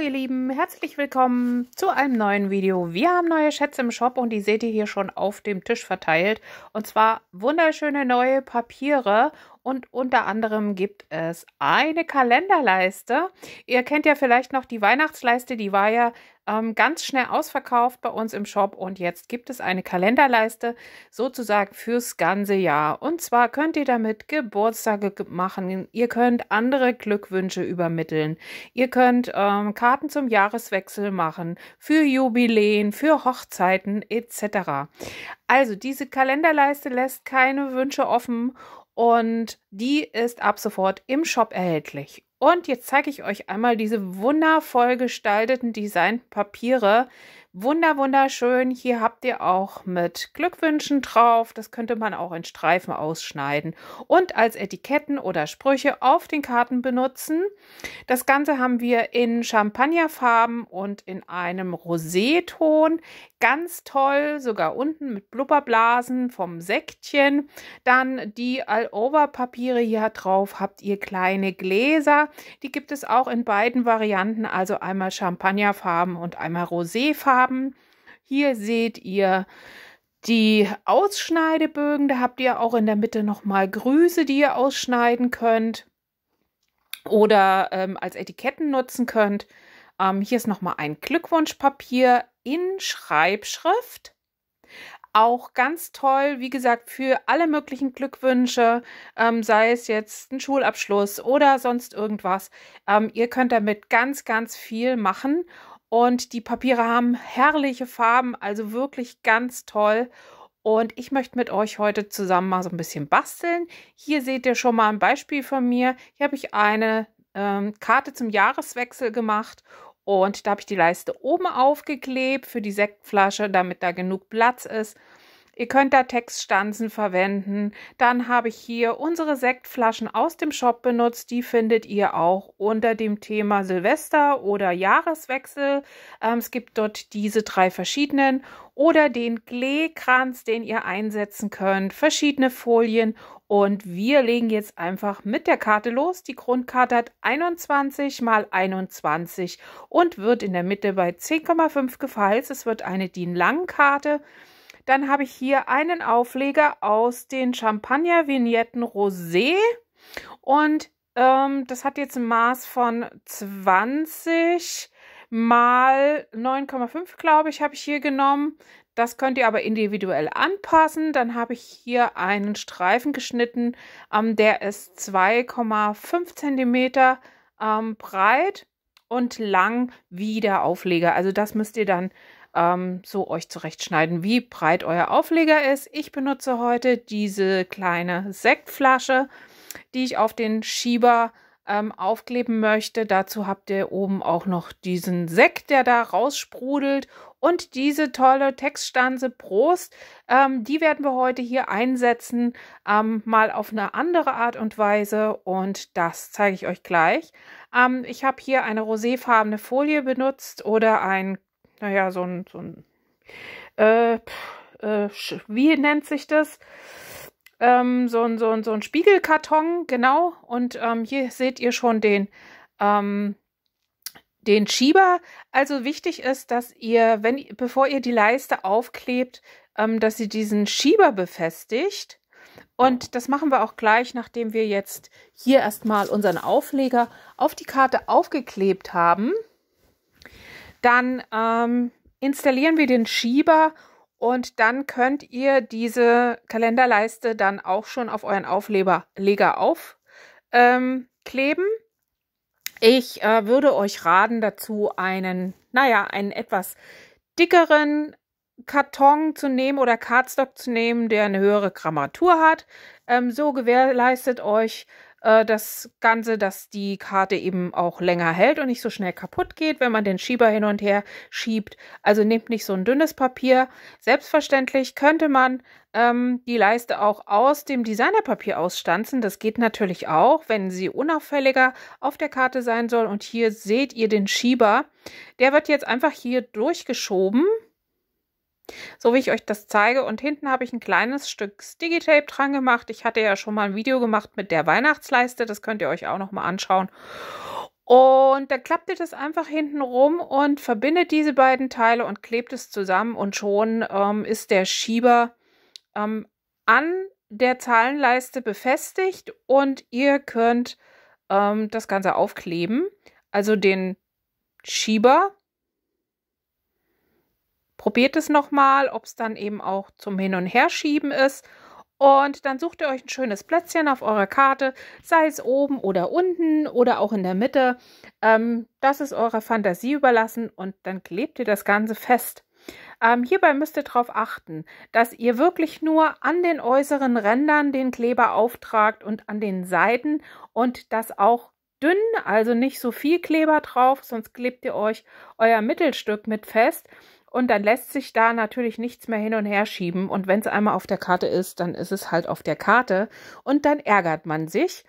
ihr Lieben, herzlich willkommen zu einem neuen Video. Wir haben neue Schätze im Shop und die seht ihr hier schon auf dem Tisch verteilt. Und zwar wunderschöne neue Papiere und unter anderem gibt es eine Kalenderleiste. Ihr kennt ja vielleicht noch die Weihnachtsleiste, die war ja ähm, ganz schnell ausverkauft bei uns im Shop und jetzt gibt es eine Kalenderleiste sozusagen fürs ganze Jahr. Und zwar könnt ihr damit Geburtstage machen, ihr könnt andere Glückwünsche übermitteln, ihr könnt ähm, Karten zum Jahreswechsel machen, für Jubiläen, für Hochzeiten etc. Also diese Kalenderleiste lässt keine Wünsche offen und die ist ab sofort im Shop erhältlich. Und jetzt zeige ich euch einmal diese wundervoll gestalteten Designpapiere, Wunder, wunderschön. Hier habt ihr auch mit Glückwünschen drauf. Das könnte man auch in Streifen ausschneiden und als Etiketten oder Sprüche auf den Karten benutzen. Das Ganze haben wir in Champagnerfarben und in einem Roséton. Ganz toll, sogar unten mit Blubberblasen vom Säckchen. Dann die All-Over-Papiere hier drauf habt ihr kleine Gläser. Die gibt es auch in beiden Varianten, also einmal Champagnerfarben und einmal Roséfarben haben. Hier seht ihr die Ausschneidebögen. Da habt ihr auch in der Mitte nochmal Grüße, die ihr ausschneiden könnt oder ähm, als Etiketten nutzen könnt. Ähm, hier ist nochmal ein Glückwunschpapier in Schreibschrift. Auch ganz toll, wie gesagt, für alle möglichen Glückwünsche, ähm, sei es jetzt ein Schulabschluss oder sonst irgendwas. Ähm, ihr könnt damit ganz, ganz viel machen und die Papiere haben herrliche Farben, also wirklich ganz toll. Und ich möchte mit euch heute zusammen mal so ein bisschen basteln. Hier seht ihr schon mal ein Beispiel von mir. Hier habe ich eine ähm, Karte zum Jahreswechsel gemacht und da habe ich die Leiste oben aufgeklebt für die Sektflasche, damit da genug Platz ist. Ihr könnt da Textstanzen verwenden. Dann habe ich hier unsere Sektflaschen aus dem Shop benutzt. Die findet ihr auch unter dem Thema Silvester oder Jahreswechsel. Ähm, es gibt dort diese drei verschiedenen oder den Kleekranz, den ihr einsetzen könnt, verschiedene Folien und wir legen jetzt einfach mit der Karte los. Die Grundkarte hat 21 mal 21 und wird in der Mitte bei 10,5 gefeilt. Es wird eine DIN-Lang-Karte. Dann habe ich hier einen Aufleger aus den Champagner Vignetten Rosé und ähm, das hat jetzt ein Maß von 20 mal 9,5, glaube ich, habe ich hier genommen. Das könnt ihr aber individuell anpassen. Dann habe ich hier einen Streifen geschnitten, ähm, der ist 2,5 cm ähm, breit und lang wie der Aufleger. Also das müsst ihr dann ähm, so euch zurechtschneiden, wie breit euer Aufleger ist. Ich benutze heute diese kleine Sektflasche, die ich auf den Schieber ähm, aufkleben möchte. Dazu habt ihr oben auch noch diesen Sekt, der da raussprudelt und diese tolle Textstanze Prost. Ähm, die werden wir heute hier einsetzen, ähm, mal auf eine andere Art und Weise und das zeige ich euch gleich. Ähm, ich habe hier eine roséfarbene Folie benutzt oder ein naja, so ein, so ein äh, äh, wie nennt sich das? Ähm, so, ein, so, ein, so ein Spiegelkarton, genau. Und ähm, hier seht ihr schon den, ähm, den Schieber. Also wichtig ist, dass ihr, wenn, bevor ihr die Leiste aufklebt, ähm, dass ihr diesen Schieber befestigt. Und das machen wir auch gleich, nachdem wir jetzt hier erstmal unseren Aufleger auf die Karte aufgeklebt haben. Dann ähm, installieren wir den Schieber und dann könnt ihr diese Kalenderleiste dann auch schon auf euren Aufleger aufkleben. Ähm, ich äh, würde euch raten, dazu einen, naja, einen etwas dickeren Karton zu nehmen oder Cardstock zu nehmen, der eine höhere Grammatur hat. Ähm, so gewährleistet euch äh, das Ganze, dass die Karte eben auch länger hält und nicht so schnell kaputt geht, wenn man den Schieber hin und her schiebt. Also nehmt nicht so ein dünnes Papier. Selbstverständlich könnte man ähm, die Leiste auch aus dem Designerpapier ausstanzen. Das geht natürlich auch, wenn sie unauffälliger auf der Karte sein soll. Und hier seht ihr den Schieber. Der wird jetzt einfach hier durchgeschoben so wie ich euch das zeige. Und hinten habe ich ein kleines Stück Sticky-Tape dran gemacht. Ich hatte ja schon mal ein Video gemacht mit der Weihnachtsleiste. Das könnt ihr euch auch noch mal anschauen. Und dann klappt ihr das einfach hinten rum und verbindet diese beiden Teile und klebt es zusammen und schon ähm, ist der Schieber ähm, an der Zahlenleiste befestigt und ihr könnt ähm, das Ganze aufkleben. Also den Schieber. Probiert es nochmal, ob es dann eben auch zum Hin- und Herschieben ist. Und dann sucht ihr euch ein schönes Plätzchen auf eurer Karte, sei es oben oder unten oder auch in der Mitte. Ähm, das ist eurer Fantasie überlassen und dann klebt ihr das Ganze fest. Ähm, hierbei müsst ihr darauf achten, dass ihr wirklich nur an den äußeren Rändern den Kleber auftragt und an den Seiten und das auch dünn, also nicht so viel Kleber drauf, sonst klebt ihr euch euer Mittelstück mit fest. Und dann lässt sich da natürlich nichts mehr hin und her schieben. Und wenn es einmal auf der Karte ist, dann ist es halt auf der Karte. Und dann ärgert man sich.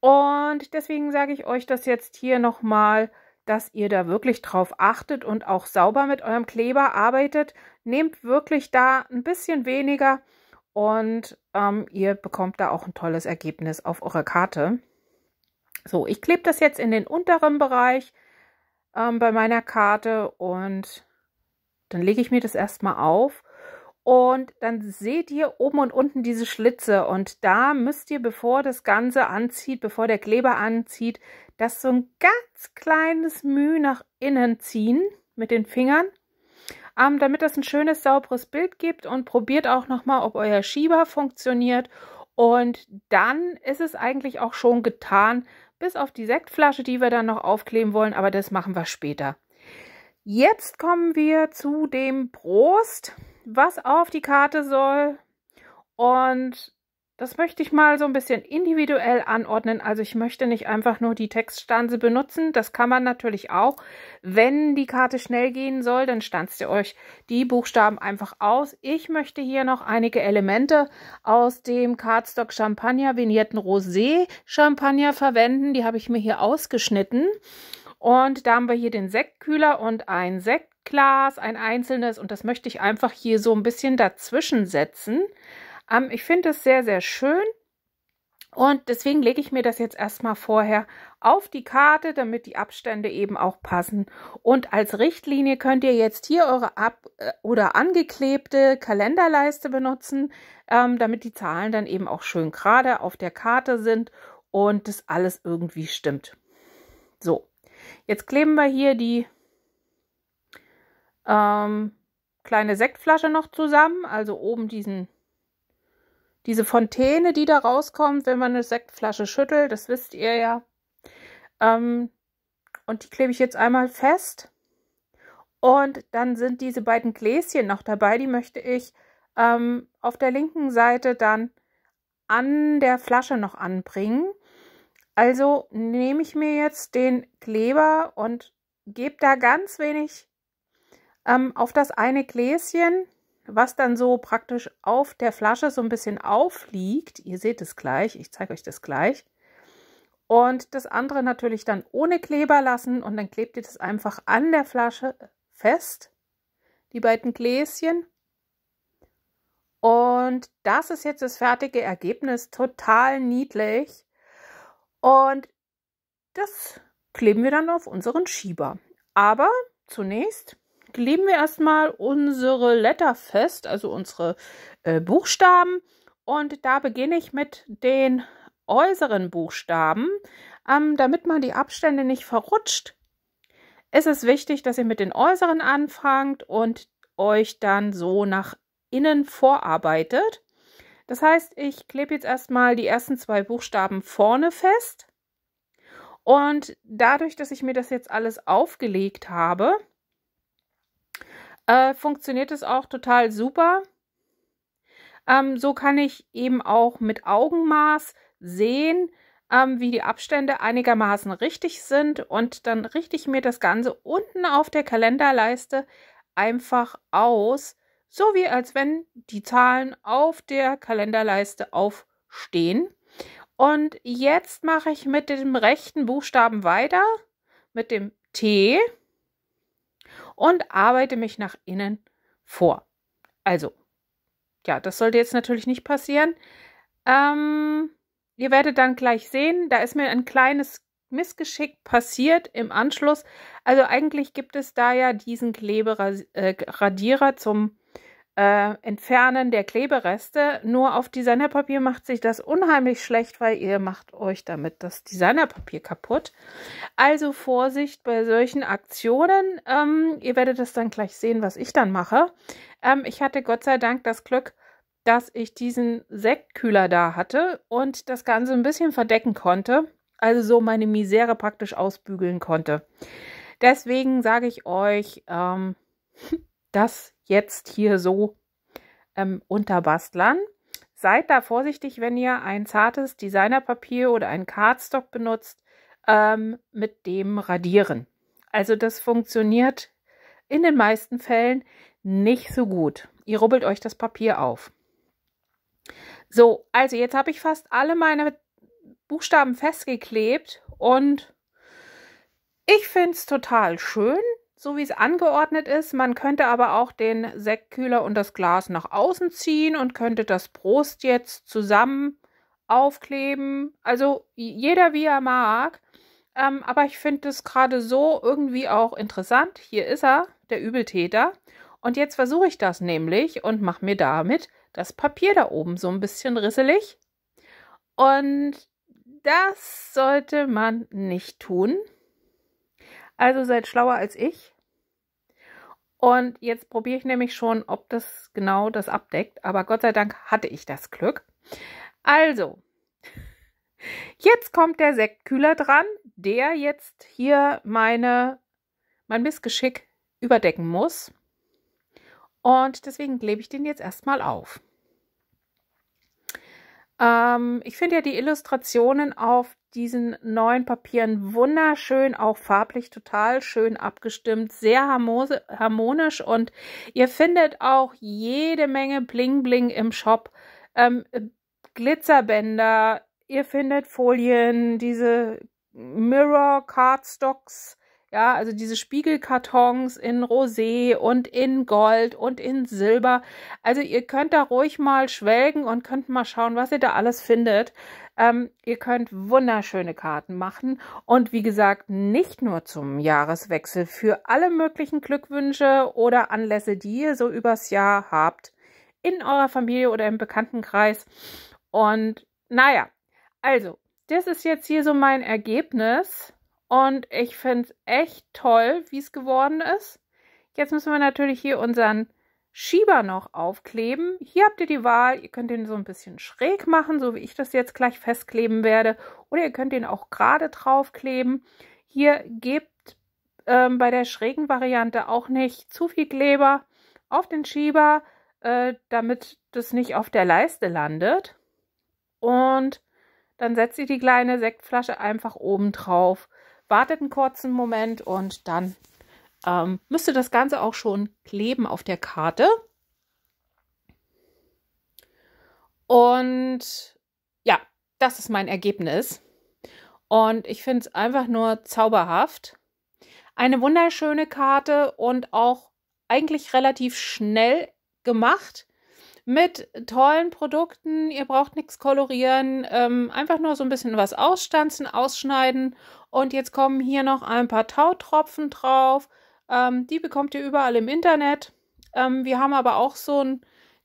Und deswegen sage ich euch das jetzt hier nochmal, dass ihr da wirklich drauf achtet und auch sauber mit eurem Kleber arbeitet. Nehmt wirklich da ein bisschen weniger und ähm, ihr bekommt da auch ein tolles Ergebnis auf eurer Karte. So, ich klebe das jetzt in den unteren Bereich ähm, bei meiner Karte und dann lege ich mir das erstmal auf und dann seht ihr oben und unten diese Schlitze und da müsst ihr, bevor das Ganze anzieht, bevor der Kleber anzieht, das so ein ganz kleines Mühe nach innen ziehen mit den Fingern, ähm, damit das ein schönes, sauberes Bild gibt und probiert auch nochmal, ob euer Schieber funktioniert und dann ist es eigentlich auch schon getan, bis auf die Sektflasche, die wir dann noch aufkleben wollen, aber das machen wir später. Jetzt kommen wir zu dem Prost, was auf die Karte soll. Und das möchte ich mal so ein bisschen individuell anordnen. Also ich möchte nicht einfach nur die Textstanze benutzen. Das kann man natürlich auch. Wenn die Karte schnell gehen soll, dann stanzt ihr euch die Buchstaben einfach aus. Ich möchte hier noch einige Elemente aus dem Cardstock Champagner Vignetten Rosé Champagner verwenden. Die habe ich mir hier ausgeschnitten. Und da haben wir hier den Sektkühler und ein Sektglas, ein einzelnes. Und das möchte ich einfach hier so ein bisschen dazwischen setzen. Ähm, ich finde es sehr, sehr schön. Und deswegen lege ich mir das jetzt erstmal vorher auf die Karte, damit die Abstände eben auch passen. Und als Richtlinie könnt ihr jetzt hier eure ab- äh, oder angeklebte Kalenderleiste benutzen, ähm, damit die Zahlen dann eben auch schön gerade auf der Karte sind und das alles irgendwie stimmt. So, Jetzt kleben wir hier die ähm, kleine Sektflasche noch zusammen, also oben diesen, diese Fontäne, die da rauskommt, wenn man eine Sektflasche schüttelt, das wisst ihr ja. Ähm, und die klebe ich jetzt einmal fest. Und dann sind diese beiden Gläschen noch dabei, die möchte ich ähm, auf der linken Seite dann an der Flasche noch anbringen. Also nehme ich mir jetzt den Kleber und gebe da ganz wenig ähm, auf das eine Gläschen, was dann so praktisch auf der Flasche so ein bisschen aufliegt. Ihr seht es gleich, ich zeige euch das gleich. Und das andere natürlich dann ohne Kleber lassen und dann klebt ihr das einfach an der Flasche fest, die beiden Gläschen. Und das ist jetzt das fertige Ergebnis, total niedlich. Und das kleben wir dann auf unseren Schieber. Aber zunächst kleben wir erstmal unsere Letter fest, also unsere äh, Buchstaben. Und da beginne ich mit den äußeren Buchstaben. Ähm, damit man die Abstände nicht verrutscht, ist es wichtig, dass ihr mit den äußeren anfangt und euch dann so nach innen vorarbeitet. Das heißt, ich klebe jetzt erstmal die ersten zwei Buchstaben vorne fest. Und dadurch, dass ich mir das jetzt alles aufgelegt habe, äh, funktioniert es auch total super. Ähm, so kann ich eben auch mit Augenmaß sehen, ähm, wie die Abstände einigermaßen richtig sind. Und dann richte ich mir das Ganze unten auf der Kalenderleiste einfach aus so wie als wenn die Zahlen auf der Kalenderleiste aufstehen. Und jetzt mache ich mit dem rechten Buchstaben weiter, mit dem T und arbeite mich nach innen vor. Also, ja, das sollte jetzt natürlich nicht passieren. Ähm, ihr werdet dann gleich sehen, da ist mir ein kleines Missgeschick passiert im Anschluss. Also eigentlich gibt es da ja diesen Kleberadierer äh, zum äh, Entfernen der Klebereste. Nur auf Designerpapier macht sich das unheimlich schlecht, weil ihr macht euch damit das Designerpapier kaputt. Also Vorsicht bei solchen Aktionen. Ähm, ihr werdet es dann gleich sehen, was ich dann mache. Ähm, ich hatte Gott sei Dank das Glück, dass ich diesen Sektkühler da hatte und das Ganze ein bisschen verdecken konnte. Also so meine Misere praktisch ausbügeln konnte. Deswegen sage ich euch, ähm, das jetzt hier so ähm, unterbastlern. Seid da vorsichtig, wenn ihr ein zartes Designerpapier oder ein Cardstock benutzt, ähm, mit dem Radieren. Also das funktioniert in den meisten Fällen nicht so gut. Ihr rubbelt euch das Papier auf. So, also jetzt habe ich fast alle meine Buchstaben festgeklebt und ich finde es total schön so wie es angeordnet ist. Man könnte aber auch den Sektkühler und das Glas nach außen ziehen und könnte das Brust jetzt zusammen aufkleben. Also jeder wie er mag. Ähm, aber ich finde es gerade so irgendwie auch interessant. Hier ist er, der Übeltäter. Und jetzt versuche ich das nämlich und mache mir damit das Papier da oben so ein bisschen risselig. Und das sollte man nicht tun. Also seid schlauer als ich. Und jetzt probiere ich nämlich schon, ob das genau das abdeckt. Aber Gott sei Dank hatte ich das Glück. Also, jetzt kommt der Sektkühler dran, der jetzt hier meine, mein Missgeschick überdecken muss. Und deswegen klebe ich den jetzt erstmal auf. Ähm, ich finde ja die Illustrationen auf diesen neuen Papieren wunderschön, auch farblich total schön abgestimmt, sehr harmonisch und ihr findet auch jede Menge Bling Bling im Shop. Ähm, Glitzerbänder, ihr findet Folien, diese Mirror Cardstocks, ja, also diese Spiegelkartons in Rosé und in Gold und in Silber. Also ihr könnt da ruhig mal schwelgen und könnt mal schauen, was ihr da alles findet. Ähm, ihr könnt wunderschöne Karten machen und wie gesagt, nicht nur zum Jahreswechsel, für alle möglichen Glückwünsche oder Anlässe, die ihr so übers Jahr habt, in eurer Familie oder im Bekanntenkreis. Und naja, also, das ist jetzt hier so mein Ergebnis. Und ich finde es echt toll, wie es geworden ist. Jetzt müssen wir natürlich hier unseren Schieber noch aufkleben. Hier habt ihr die Wahl, ihr könnt den so ein bisschen schräg machen, so wie ich das jetzt gleich festkleben werde. Oder ihr könnt den auch gerade draufkleben. Hier gebt ähm, bei der schrägen Variante auch nicht zu viel Kleber auf den Schieber, äh, damit das nicht auf der Leiste landet. Und dann setzt ihr die kleine Sektflasche einfach oben drauf wartet einen kurzen Moment und dann ähm, müsste das Ganze auch schon kleben auf der Karte. Und ja, das ist mein Ergebnis. Und ich finde es einfach nur zauberhaft. Eine wunderschöne Karte und auch eigentlich relativ schnell gemacht mit tollen Produkten. Ihr braucht nichts kolorieren, ähm, einfach nur so ein bisschen was ausstanzen, ausschneiden. Und jetzt kommen hier noch ein paar Tautropfen drauf. Ähm, die bekommt ihr überall im Internet. Ähm, wir haben aber auch so ein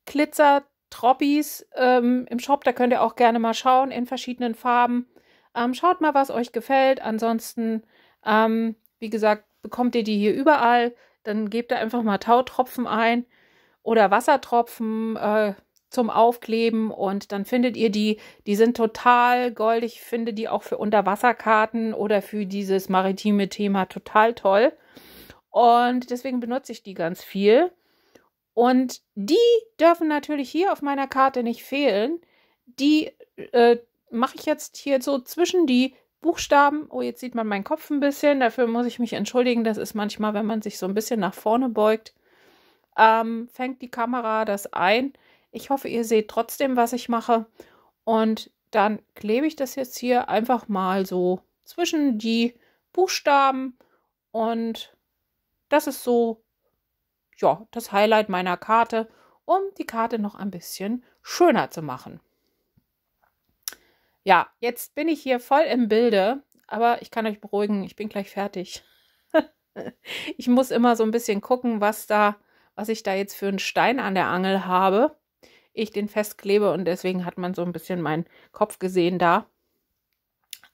Glitzer Troppis ähm, im Shop. Da könnt ihr auch gerne mal schauen in verschiedenen Farben. Ähm, schaut mal, was euch gefällt. Ansonsten, ähm, wie gesagt, bekommt ihr die hier überall. Dann gebt ihr einfach mal Tautropfen ein oder Wassertropfen äh, zum Aufkleben und dann findet ihr die, die sind total goldig. Ich finde die auch für Unterwasserkarten oder für dieses maritime Thema total toll. Und deswegen benutze ich die ganz viel. Und die dürfen natürlich hier auf meiner Karte nicht fehlen. Die äh, mache ich jetzt hier so zwischen die Buchstaben. Oh, jetzt sieht man meinen Kopf ein bisschen. Dafür muss ich mich entschuldigen. Das ist manchmal, wenn man sich so ein bisschen nach vorne beugt, ähm, fängt die Kamera das ein. Ich hoffe, ihr seht trotzdem, was ich mache. Und dann klebe ich das jetzt hier einfach mal so zwischen die Buchstaben. Und das ist so, ja, das Highlight meiner Karte, um die Karte noch ein bisschen schöner zu machen. Ja, jetzt bin ich hier voll im Bilde. aber ich kann euch beruhigen, ich bin gleich fertig. ich muss immer so ein bisschen gucken, was da, was ich da jetzt für einen Stein an der Angel habe. Ich den festklebe und deswegen hat man so ein bisschen meinen Kopf gesehen da.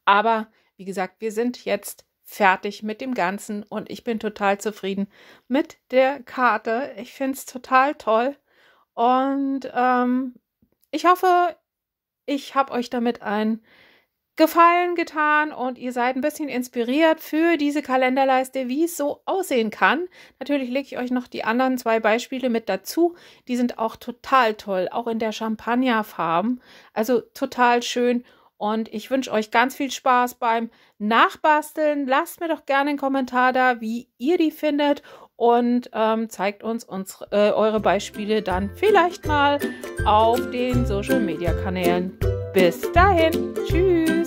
Aber wie gesagt, wir sind jetzt fertig mit dem Ganzen und ich bin total zufrieden mit der Karte. Ich finde es total toll und ähm, ich hoffe, ich habe euch damit ein Gefallen getan und ihr seid ein bisschen inspiriert für diese Kalenderleiste, wie es so aussehen kann. Natürlich lege ich euch noch die anderen zwei Beispiele mit dazu. Die sind auch total toll, auch in der Champagnerfarben. Also total schön. Und ich wünsche euch ganz viel Spaß beim Nachbasteln. Lasst mir doch gerne einen Kommentar da, wie ihr die findet und ähm, zeigt uns unsere, äh, eure Beispiele dann vielleicht mal auf den Social Media Kanälen. Bis dahin, tschüss.